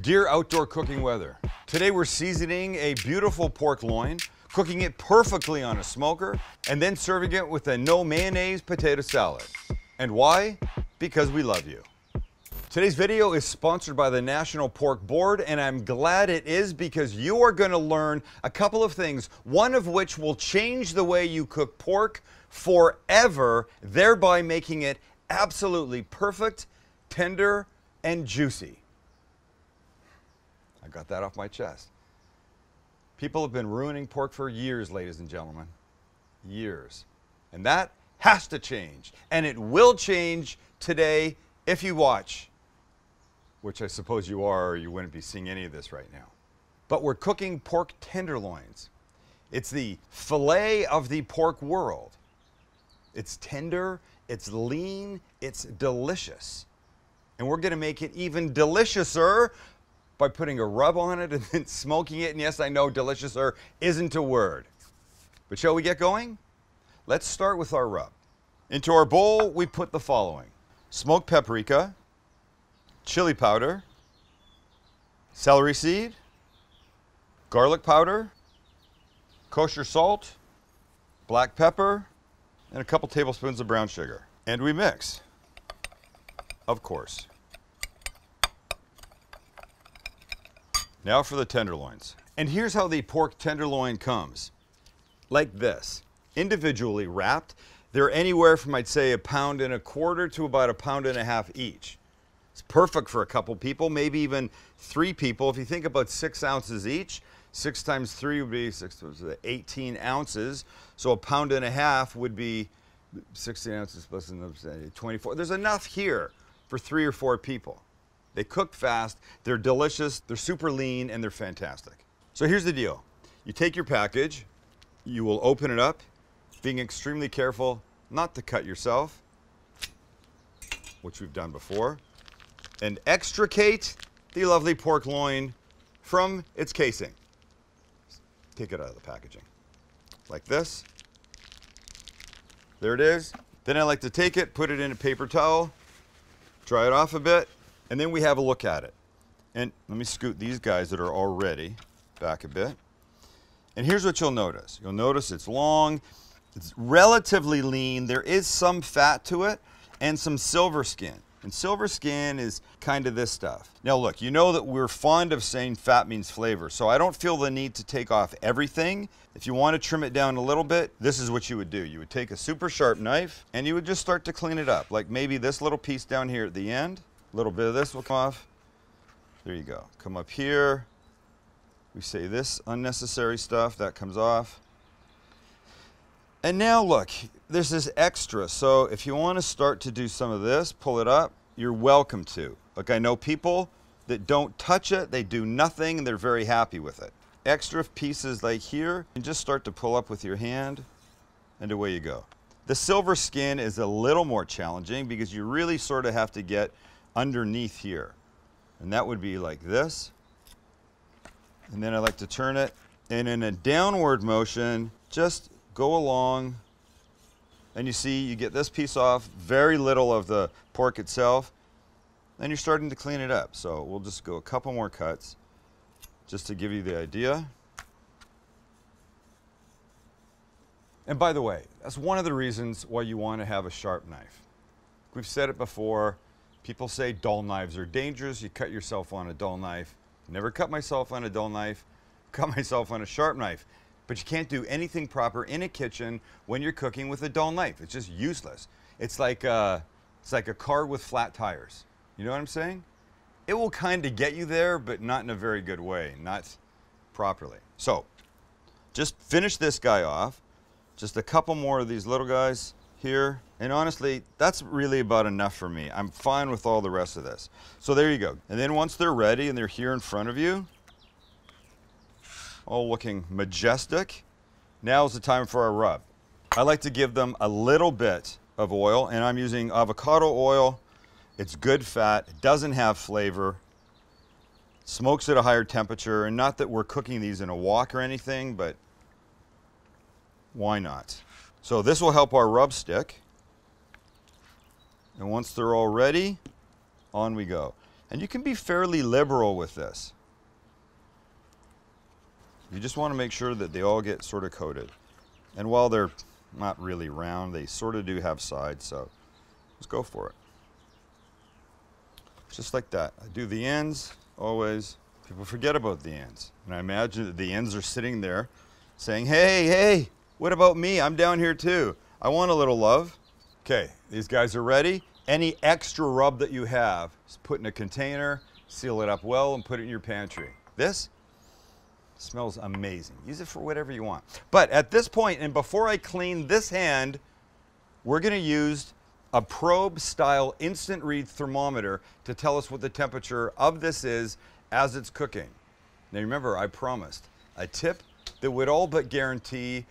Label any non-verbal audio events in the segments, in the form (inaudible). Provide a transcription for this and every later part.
Dear outdoor cooking weather, today we're seasoning a beautiful pork loin, cooking it perfectly on a smoker, and then serving it with a no mayonnaise potato salad. And why? Because we love you. Today's video is sponsored by the National Pork Board, and I'm glad it is because you are going to learn a couple of things, one of which will change the way you cook pork forever, thereby making it absolutely perfect, tender, and juicy. I got that off my chest. People have been ruining pork for years, ladies and gentlemen. Years. And that has to change. And it will change today if you watch, which I suppose you are, or you wouldn't be seeing any of this right now. But we're cooking pork tenderloins. It's the filet of the pork world. It's tender, it's lean, it's delicious. And we're gonna make it even deliciouser by putting a rub on it and (laughs) then smoking it. And yes, I know deliciouser isn't a word. But shall we get going? Let's start with our rub. Into our bowl, we put the following. Smoked paprika, chili powder, celery seed, garlic powder, kosher salt, black pepper, and a couple tablespoons of brown sugar. And we mix, of course. Now for the tenderloins. And here's how the pork tenderloin comes. Like this, individually wrapped. They're anywhere from, I'd say, a pound and a quarter to about a pound and a half each. It's perfect for a couple people, maybe even three people. If you think about six ounces each, six times three would be six, 18 ounces. So a pound and a half would be 16 ounces plus another 24. There's enough here for three or four people. They cook fast, they're delicious, they're super lean, and they're fantastic. So here's the deal. You take your package, you will open it up, being extremely careful not to cut yourself, which we've done before, and extricate the lovely pork loin from its casing. Take it out of the packaging. Like this. There it is. Then I like to take it, put it in a paper towel, dry it off a bit, and then we have a look at it. And let me scoot these guys that are already back a bit. And here's what you'll notice. You'll notice it's long, it's relatively lean. There is some fat to it and some silver skin. And silver skin is kind of this stuff. Now look, you know that we're fond of saying fat means flavor, so I don't feel the need to take off everything. If you want to trim it down a little bit, this is what you would do. You would take a super sharp knife and you would just start to clean it up. Like maybe this little piece down here at the end, a little bit of this will come off. There you go. Come up here. We say this unnecessary stuff, that comes off. And now look, this is extra. So if you want to start to do some of this, pull it up, you're welcome to. Look, I know people that don't touch it, they do nothing, and they're very happy with it. Extra pieces like here, and just start to pull up with your hand, and away you go. The silver skin is a little more challenging because you really sort of have to get underneath here. And that would be like this. And then I like to turn it, and in a downward motion, just go along and you see you get this piece off, very little of the pork itself, and you're starting to clean it up. So we'll just go a couple more cuts just to give you the idea. And by the way, that's one of the reasons why you want to have a sharp knife. We've said it before, people say dull knives are dangerous, you cut yourself on a dull knife. Never cut myself on a dull knife, (laughs) cut myself on a sharp knife. But you can't do anything proper in a kitchen when you're cooking with a dull knife. It's just useless. It's like a, uh, it's like a car with flat tires. You know what I'm saying? It will kind of get you there, but not in a very good way, not properly. So, just finish this guy off. Just a couple more of these little guys here. And honestly, that's really about enough for me. I'm fine with all the rest of this. So there you go. And then once they're ready and they're here in front of you, all looking majestic. Now is the time for our rub. I like to give them a little bit of oil and I'm using avocado oil. It's good fat, doesn't have flavor, smokes at a higher temperature and not that we're cooking these in a wok or anything, but why not? So this will help our rub stick. And once they're all ready, on we go. And you can be fairly liberal with this. You just want to make sure that they all get sort of coated. And while they're not really round, they sort of do have sides, so let's go for it. Just like that. I do the ends, always. People forget about the ends. And I imagine that the ends are sitting there saying, hey, hey, what about me? I'm down here too. I want a little love. Okay, these guys are ready. Any extra rub that you have, put in a container, seal it up well, and put it in your pantry. This smells amazing. Use it for whatever you want. But at this point, and before I clean this hand, we're gonna use a probe style instant read thermometer to tell us what the temperature of this is as it's cooking. Now remember, I promised a tip that would all but guarantee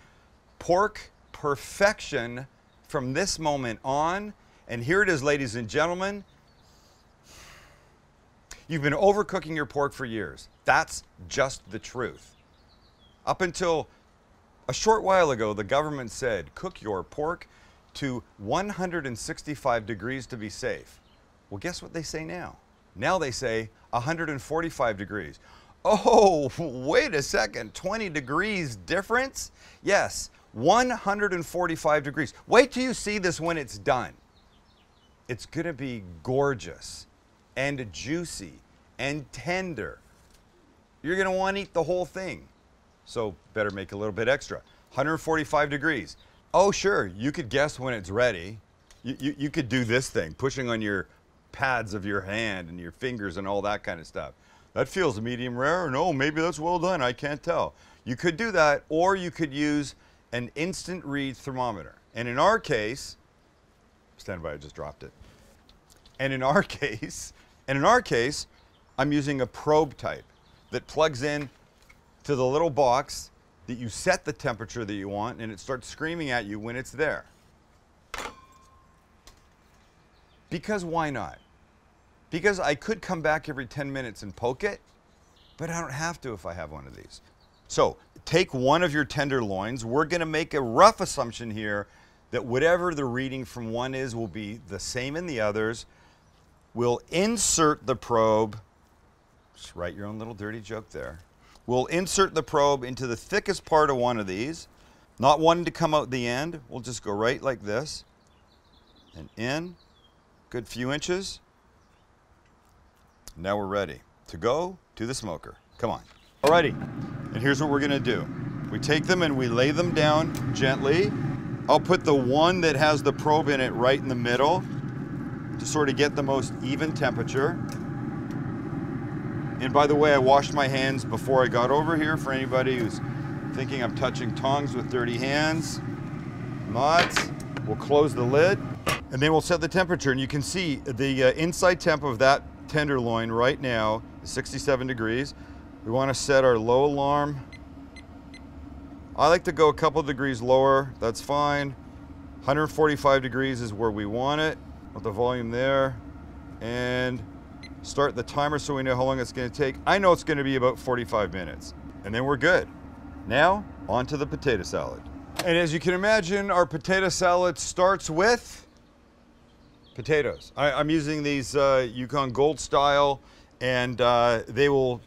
pork perfection from this moment on. And here it is, ladies and gentlemen. You've been overcooking your pork for years. That's just the truth. Up until a short while ago, the government said cook your pork to 165 degrees to be safe. Well, guess what they say now? Now they say 145 degrees. Oh, (laughs) wait a second, 20 degrees difference? Yes, 145 degrees. Wait till you see this when it's done. It's gonna be gorgeous and juicy and tender. You're gonna wanna eat the whole thing. So better make a little bit extra. 145 degrees. Oh, sure, you could guess when it's ready. You, you, you could do this thing, pushing on your pads of your hand and your fingers and all that kind of stuff. That feels medium rare. No, maybe that's well done. I can't tell. You could do that, or you could use an instant read thermometer. And in our case, stand by, I just dropped it. And in our (laughs) case, and in our case, I'm using a probe type that plugs in to the little box that you set the temperature that you want and it starts screaming at you when it's there. Because why not? Because I could come back every 10 minutes and poke it, but I don't have to if I have one of these. So take one of your tenderloins. We're going to make a rough assumption here that whatever the reading from one is will be the same in the others. We'll insert the probe. Just write your own little dirty joke there. We'll insert the probe into the thickest part of one of these, not wanting to come out the end. We'll just go right like this and in, good few inches. Now we're ready to go to the smoker. Come on. Alrighty, and here's what we're gonna do. We take them and we lay them down gently. I'll put the one that has the probe in it right in the middle to sort of get the most even temperature. And by the way, I washed my hands before I got over here for anybody who's thinking I'm touching tongs with dirty hands. Not. We'll close the lid and then we'll set the temperature and you can see the uh, inside temp of that tenderloin right now is 67 degrees. We want to set our low alarm. I like to go a couple degrees lower, that's fine. 145 degrees is where we want it, with the volume there. And start the timer so we know how long it's gonna take. I know it's gonna be about 45 minutes. And then we're good. Now, on to the potato salad. And as you can imagine, our potato salad starts with potatoes. I, am using these uh, Yukon Gold style, and uh, they will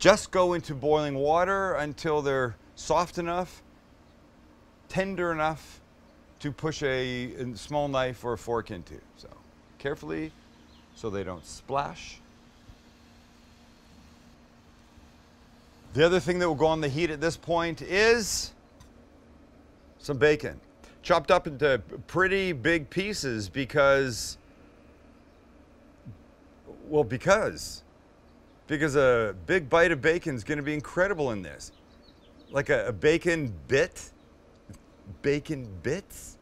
just go into boiling water until they're soft enough, tender enough to push a, a small knife or a fork into. So carefully so they don't splash. The other thing that will go on the heat at this point is some bacon. Chopped up into pretty big pieces because, well, because, because a big bite of bacon is going to be incredible in this. Like a, a bacon bit, bacon bits.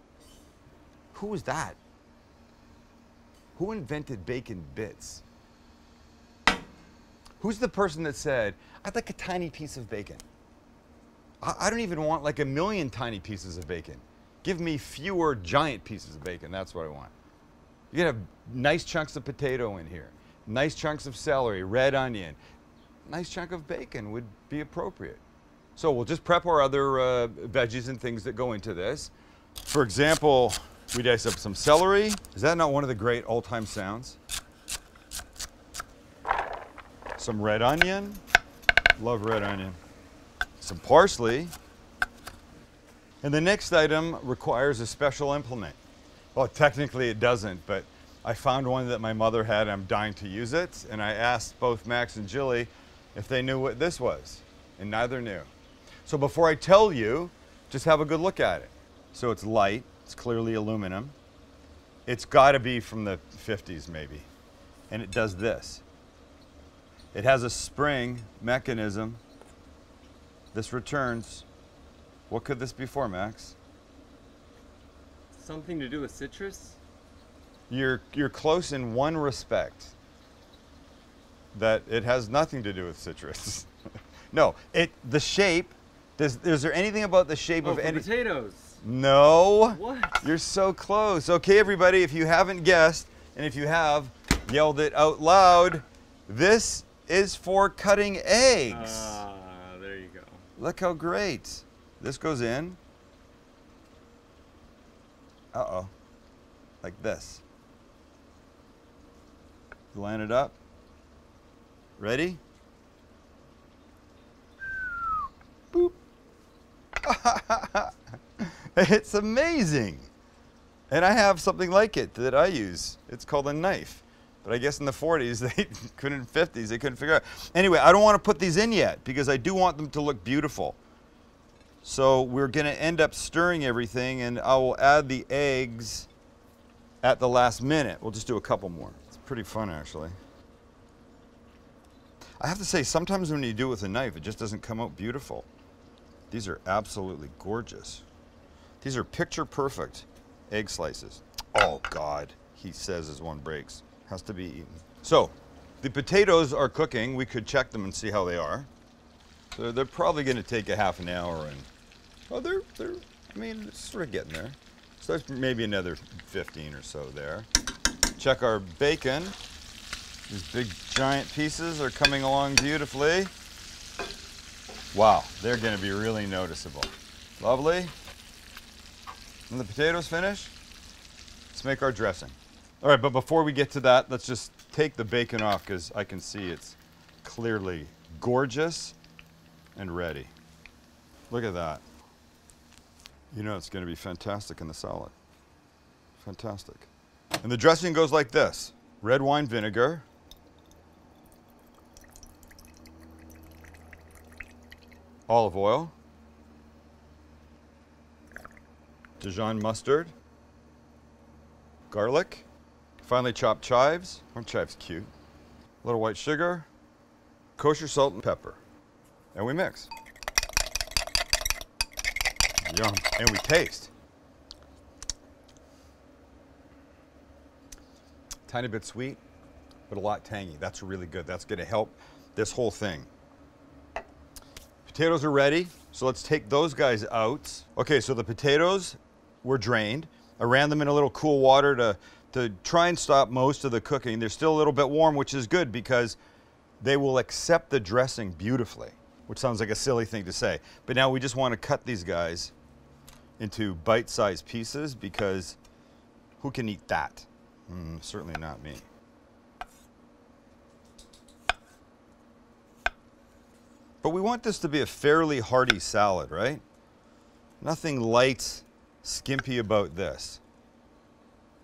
Who was that? Who invented bacon bits? Who's the person that said, I'd like a tiny piece of bacon? I, I don't even want like a million tiny pieces of bacon. Give me fewer giant pieces of bacon. That's what I want. You can have nice chunks of potato in here, nice chunks of celery, red onion. Nice chunk of bacon would be appropriate. So we'll just prep our other uh, veggies and things that go into this. For example, we dice up some celery. Is that not one of the great all-time sounds? Some red onion. Love red onion. Some parsley. And the next item requires a special implement. Well, technically it doesn't, but I found one that my mother had and I'm dying to use it. And I asked both Max and Jilly if they knew what this was, and neither knew. So before I tell you, just have a good look at it. So it's light, it's clearly aluminum. It's gotta be from the 50s maybe. And it does this. It has a spring mechanism. This returns. What could this be for, Max? Something to do with citrus? You're, you're close in one respect. That it has nothing to do with citrus. (laughs) no, it the shape. Does, is there anything about the shape Oh, of any? potatoes. No. What? You're so close. Okay, everybody, if you haven't guessed, and if you have, yelled it out loud, this is for cutting eggs. Ah, there you go. Look how great. This goes in. Uh-oh. Like this. Line it up. Ready? Boop. (laughs) it's amazing. And I have something like it that I use. It's called a knife. But I guess in the 40s, (laughs) they couldn't, 50s, they couldn't figure out. Anyway, I don't want to put these in yet because I do want them to look beautiful. So we're going to end up stirring everything and I will add the eggs at the last minute. We'll just do a couple more. Pretty fun actually. I have to say, sometimes when you do it with a knife, it just doesn't come out beautiful. These are absolutely gorgeous. These are picture perfect egg slices. Oh God, he says as one breaks. Has to be eaten. So, the potatoes are cooking. We could check them and see how they are. So they're probably going to take a half an hour and, oh, they're, they're, I mean, it's sort of getting there. So that's maybe another 15 or so there. Check our bacon. These big giant pieces are coming along beautifully. Wow, they're going to be really noticeable. Lovely. And the potatoes finished, let's make our dressing. All right, but before we get to that, let's just take the bacon off because I can see it's clearly gorgeous and ready. Look at that. You know it's going to be fantastic in the salad. Fantastic. And the dressing goes like this. Red wine vinegar. Olive oil. Dijon mustard. Garlic. Finely chopped chives. Oh, chives cute. A little white sugar. Kosher salt and pepper. And we mix. Yum. And we taste. Tiny bit sweet, but a lot tangy. That's really good. That's going to help this whole thing. Potatoes are ready, so let's take those guys out. Okay, so the potatoes were drained. I ran them in a little cool water to, to try and stop most of the cooking. They're still a little bit warm, which is good because they will accept the dressing beautifully, which sounds like a silly thing to say. But now we just want to cut these guys into bite-sized pieces because who can eat that? Mm, certainly not me. But we want this to be a fairly hearty salad, right? Nothing light, skimpy about this.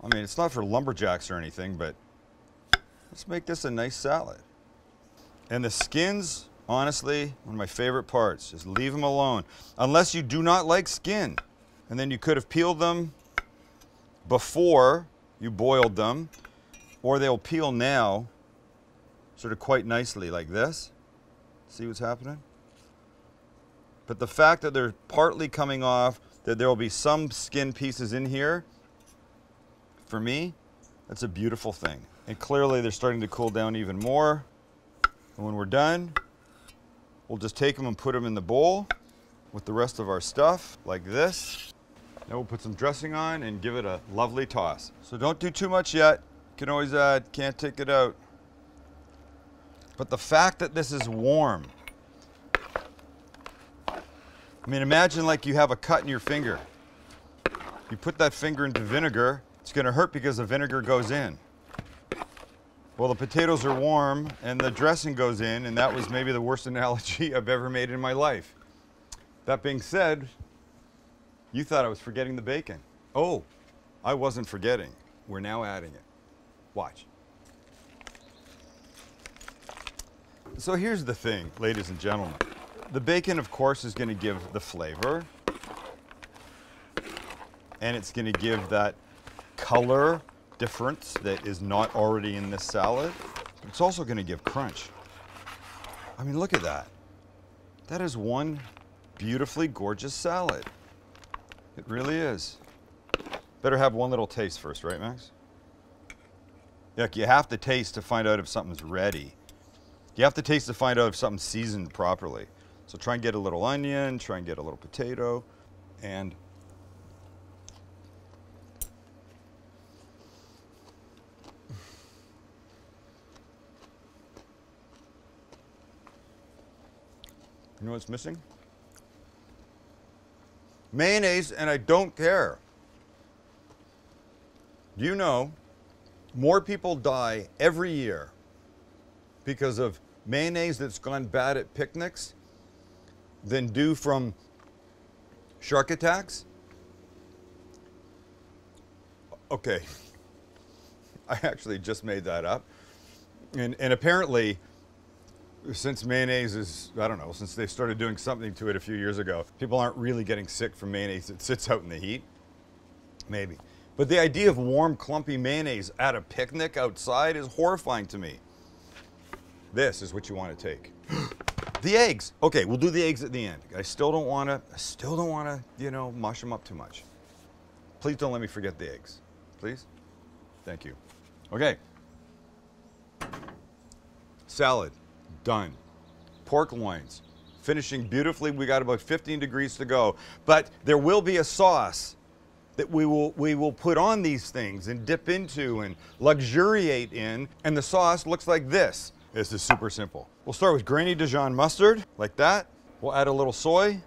I mean, it's not for lumberjacks or anything, but let's make this a nice salad. And the skins, honestly, one of my favorite parts. Just leave them alone. Unless you do not like skin. And then you could have peeled them before you boiled them, or they'll peel now sort of quite nicely like this. See what's happening? But the fact that they're partly coming off, that there will be some skin pieces in here, for me, that's a beautiful thing. And clearly they're starting to cool down even more. And when we're done, we'll just take them and put them in the bowl with the rest of our stuff like this. Now we'll put some dressing on and give it a lovely toss. So don't do too much yet. Can always add, can't take it out. But the fact that this is warm, I mean, imagine like you have a cut in your finger. You put that finger into vinegar, it's gonna hurt because the vinegar goes in. Well, the potatoes are warm and the dressing goes in, and that was maybe the worst (laughs) analogy I've ever made in my life. That being said, you thought I was forgetting the bacon. Oh, I wasn't forgetting. We're now adding it. Watch. So here's the thing, ladies and gentlemen. The bacon, of course, is going to give the flavor, and it's going to give that color difference that is not already in this salad. It's also going to give crunch. I mean, look at that. That is one beautifully gorgeous salad. It really is. Better have one little taste first, right, Max? Look, you have to taste to find out if something's ready. You have to taste to find out if something's seasoned properly. So try and get a little onion, try and get a little potato, and You know what's missing? Mayonnaise, and I don't care. Do you know more people die every year because of mayonnaise that's gone bad at picnics than do from shark attacks? Okay. (laughs) I actually just made that up. And, and apparently, since mayonnaise is, I don't know, since they started doing something to it a few years ago, people aren't really getting sick from mayonnaise that sits out in the heat. Maybe. But the idea of warm, clumpy mayonnaise at a picnic outside is horrifying to me. This is what you want to take. (gasps) the eggs. Okay, we'll do the eggs at the end. I still don't want to, I still don't want to, you know, mush them up too much. Please don't let me forget the eggs. Please? Thank you. Okay. Salad done. Pork loins, finishing beautifully. We got about 15 degrees to go. But there will be a sauce that we will, we will put on these things and dip into and luxuriate in. And the sauce looks like this. This is super simple. We'll start with grainy Dijon mustard, like that. We'll add a little soy,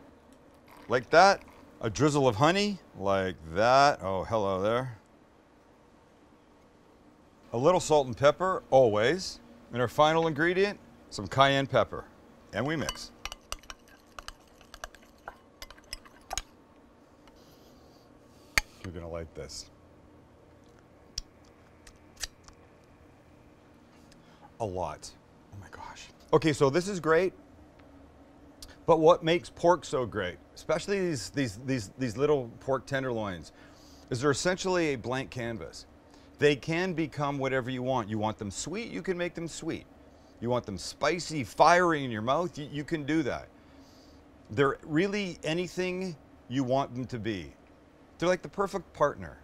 like that. A drizzle of honey, like that. Oh, hello there. A little salt and pepper, always. And our final ingredient, some cayenne pepper, and we mix. You're gonna like this. A lot. Oh my gosh. Okay, so this is great. But what makes pork so great, especially these, these, these, these little pork tenderloins, is they're essentially a blank canvas. They can become whatever you want. You want them sweet, you can make them sweet. You want them spicy, fiery in your mouth, you, you can do that. They're really anything you want them to be. They're like the perfect partner.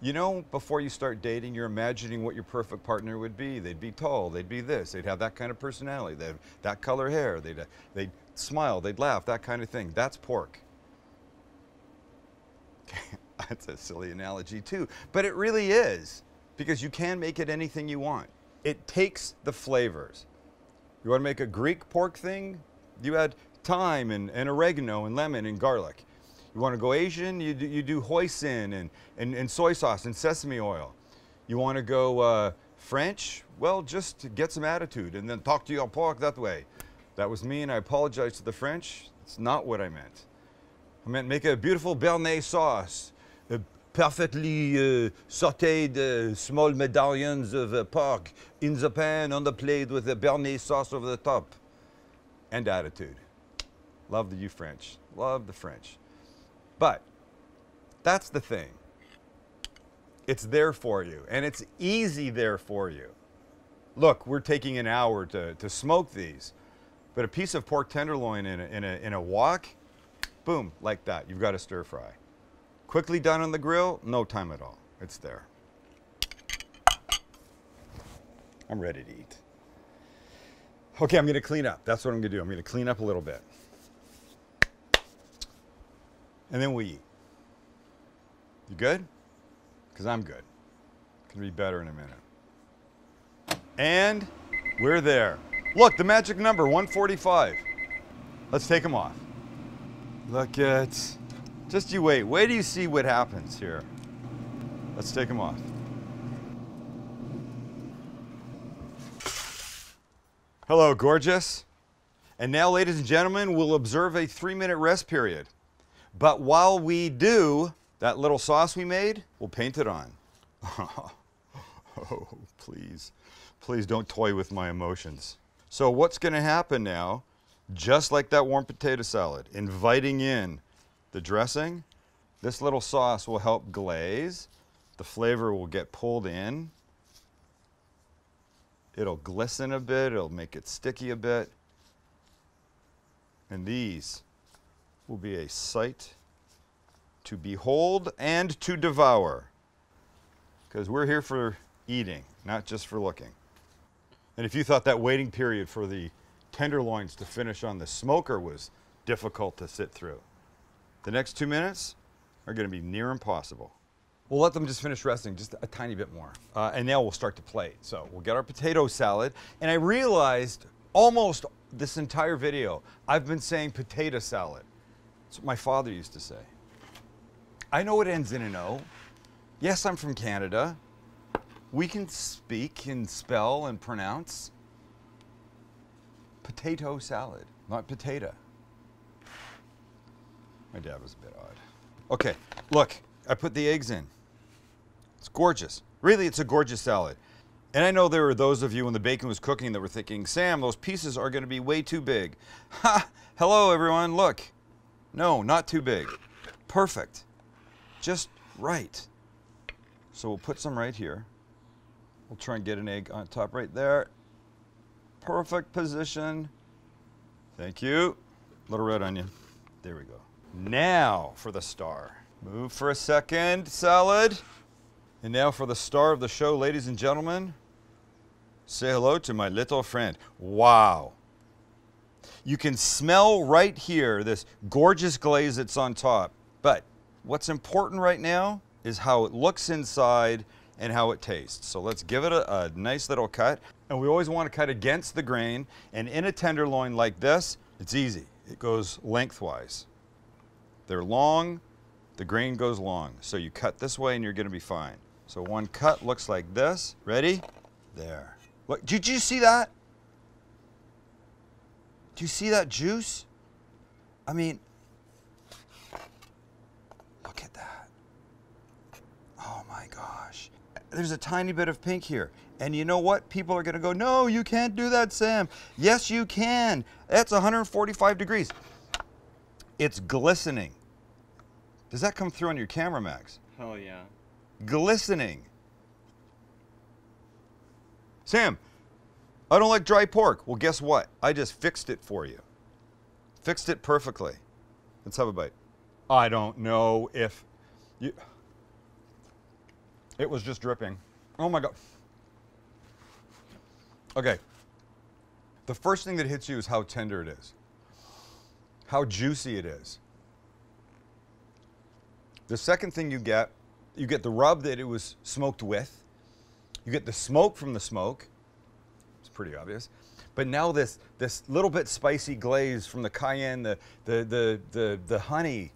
You know, before you start dating, you're imagining what your perfect partner would be. They'd be tall, they'd be this, they'd have that kind of personality, they'd that color hair, they'd, uh, they'd smile, they'd laugh, that kind of thing. That's pork. (laughs) That's a silly analogy too, but it really is because you can make it anything you want. It takes the flavors. You want to make a Greek pork thing? You add thyme and, and oregano and lemon and garlic. You want to go Asian? You do, you do hoisin and, and, and soy sauce and sesame oil. You want to go uh, French? Well, just get some attitude and then talk to your pork that way. That was me, and I apologize to the French. It's not what I meant. I meant make a beautiful béarnaise sauce, perfectly uh, sauteed uh, small medallions of uh, pork in the pan on the plate with a béarnaise sauce over the top. And attitude. Love the you French. Love the French. But that's the thing. It's there for you, and it's easy there for you. Look, we're taking an hour to, to smoke these, but a piece of pork tenderloin in a, in, a, in a wok, boom, like that. You've got a stir fry. Quickly done on the grill, no time at all. It's there. I'm ready to eat. Okay, I'm gonna clean up. That's what I'm gonna do. I'm gonna clean up a little bit. And then we eat. You good? Because I'm good. Can be better in a minute. And we're there. Look, the magic number, 145. Let's take them off. Look at, just you wait. Wait till you see what happens here. Let's take them off. Hello, gorgeous. And now, ladies and gentlemen, we'll observe a three minute rest period. But while we do, that little sauce we made, we'll paint it on. (laughs) oh, please, please don't toy with my emotions. So, what's going to happen now, just like that warm potato salad, inviting in the dressing, this little sauce will help glaze. The flavor will get pulled in. It'll glisten a bit, it'll make it sticky a bit. And these will be a sight to behold and to devour. Because we're here for eating, not just for looking. And if you thought that waiting period for the tenderloins to finish on the smoker was difficult to sit through, the next two minutes are going to be near impossible. We'll let them just finish resting just a tiny bit more. Uh, and now we'll start to plate. So we'll get our potato salad. And I realized almost this entire video, I've been saying potato salad. That's what my father used to say. I know it ends in an O. Yes, I'm from Canada. We can speak and spell and pronounce potato salad, not potato. My dad was a bit odd. Okay, look, I put the eggs in. It's gorgeous. Really, it's a gorgeous salad. And I know there were those of you when the bacon was cooking that were thinking, Sam, those pieces are going to be way too big. (laughs) Ha! Hello, everyone. Look. No, not too big. Perfect. Just right. So we'll put some right here. We'll try and get an egg on top right there. Perfect position. Thank you. Little red onion. There we go. Now for the star. Move for a second, salad. And now for the star of the show, ladies and gentlemen. Say hello to my little friend. Wow. You can smell right here this gorgeous glaze that's on top. But what's important right now is how it looks inside and how it tastes. So let's give it a, a nice little cut. And we always want to cut against the grain. And in a tenderloin like this, it's easy. It goes lengthwise. They're long, the grain goes long. So you cut this way and you're going to be fine. So one cut looks like this. Ready? There. Look, did you see that? Do you see that juice? I mean, look at that. Oh my gosh. There's a tiny bit of pink here. And you know what? People are going to go, no, you can't do that, Sam. Yes, you can. That's 145 degrees. It's glistening. Does that come through on your camera, Max? Hell yeah. Glistening. Sam, I don't like dry pork. Well, guess what? I just fixed it for you. Fixed it perfectly. Let's have a bite. I don't know if you. It was just dripping. Oh my God. Okay. The first thing that hits you is how tender it is, how juicy it is. The second thing you get, you get the rub that it was smoked with. You get the smoke from the smoke. It's pretty obvious. But now this this little bit spicy glaze from the cayenne, the the the the, the honey,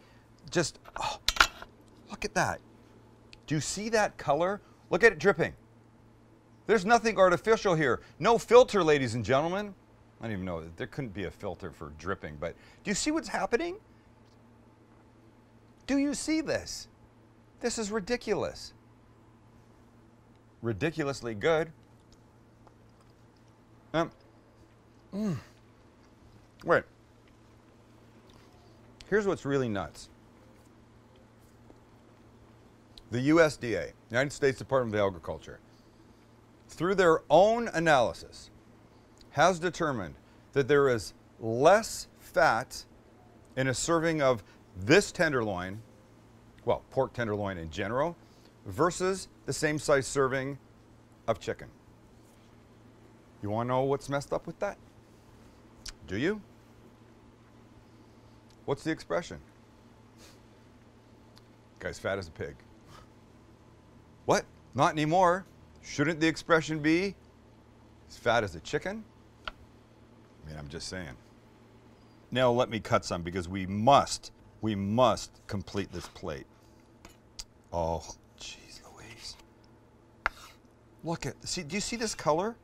just oh, look at that. Do you see that color? Look at it dripping. There's nothing artificial here. No filter, ladies and gentlemen. I don't even know. There couldn't be a filter for dripping, but do you see what's happening? Do you see this? This is ridiculous. Ridiculously good. Um, mm. Wait. Here's what's really nuts. The USDA, United States Department of Agriculture, through their own analysis, has determined that there is less fat in a serving of this tenderloin, well, pork tenderloin in general, versus the same size serving of chicken. You want to know what's messed up with that? Do you? What's the expression? Guy's fat as a pig. What? Not anymore. Shouldn't the expression be as fat as a chicken? I mean, I'm just saying. Now let me cut some because we must, we must complete this plate. Oh, jeez Louise. Look at, see, do you see this color?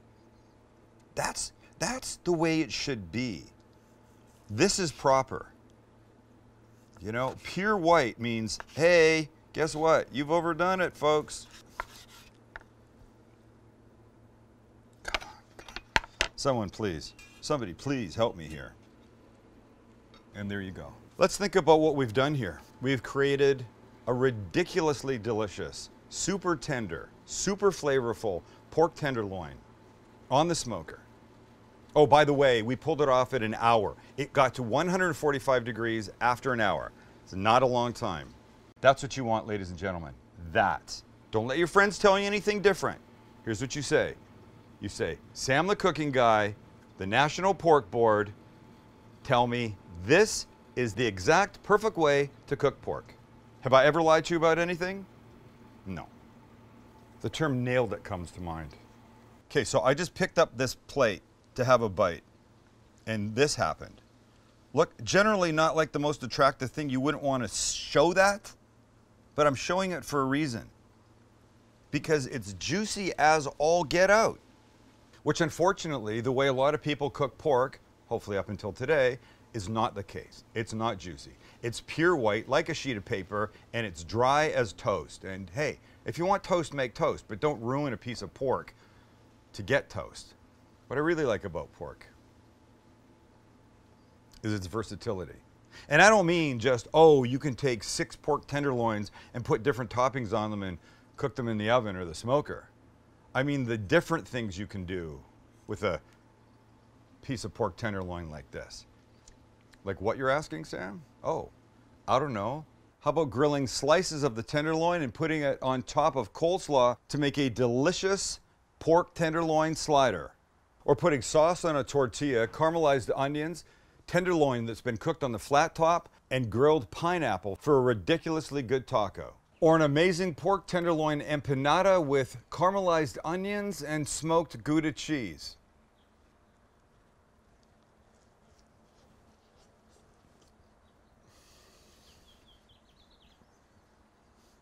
That's, That's the way it should be. This is proper. You know, pure white means, hey, guess what? You've overdone it, folks. Come on. Someone, please. Somebody, please help me here. And there you go. Let's think about what we've done here. We've created a ridiculously delicious, super tender, super flavorful pork tenderloin on the smoker. Oh, by the way, we pulled it off at an hour. It got to 145 degrees after an hour. It's not a long time. That's what you want, ladies and gentlemen. That. Don't let your friends tell you anything different. Here's what you say. You say, Sam the cooking guy, the National Pork Board, tell me this is the exact perfect way to cook pork. Have I ever lied to you about anything? No. The term nailed it comes to mind. Okay, so I just picked up this plate to have a bite, and this happened. Look, generally not like the most attractive thing. You wouldn't want to show that, but I'm showing it for a reason. Because it's juicy as all get out. Which unfortunately, the way a lot of people cook pork, hopefully up until today, is not the case. It's not juicy. It's pure white, like a sheet of paper, and it's dry as toast. And hey, if you want toast, make toast, but don't ruin a piece of pork to get toast. What I really like about pork is its versatility. And I don't mean just, oh, you can take six pork tenderloins and put different toppings on them and cook them in the oven or the smoker. I mean the different things you can do with a piece of pork tenderloin like this. Like what you're asking, Sam? Oh, I don't know. How about grilling slices of the tenderloin and putting it on top of coleslaw to make a delicious pork tenderloin slider? Or putting sauce on a tortilla, caramelized onions, tenderloin that's been cooked on the flat top, and grilled pineapple for a ridiculously good taco. Or an amazing pork tenderloin empanada with caramelized onions and smoked Gouda cheese.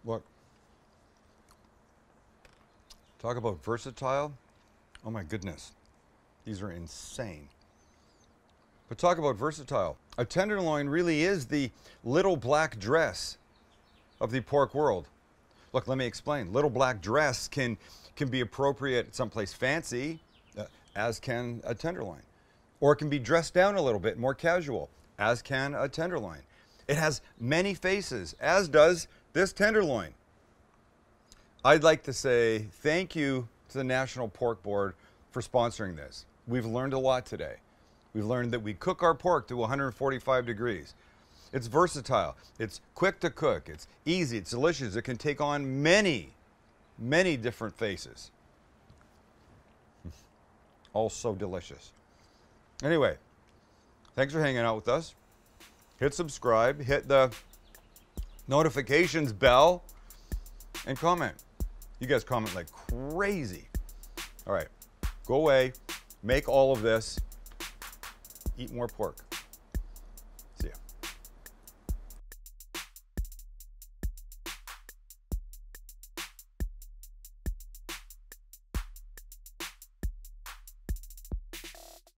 Look. Talk about versatile. Oh my goodness. These are insane. But talk about versatile. A tenderloin really is the little black dress of the pork world. Look, let me explain. Little black dress can, can be appropriate someplace fancy, uh, as can a tenderloin. Or it can be dressed down a little bit, more casual, as can a tenderloin. It has many faces, as does this tenderloin. I'd like to say thank you to the National Pork Board for sponsoring this. We've learned a lot today. We've learned that we cook our pork to 145 degrees. It's versatile. It's quick to cook. It's easy. It's delicious. It can take on many, many different faces. (laughs) All so delicious. Anyway, thanks for hanging out with us. Hit subscribe, hit the notifications bell, and comment. You guys comment like crazy. All right, go away, make all of this, eat more pork.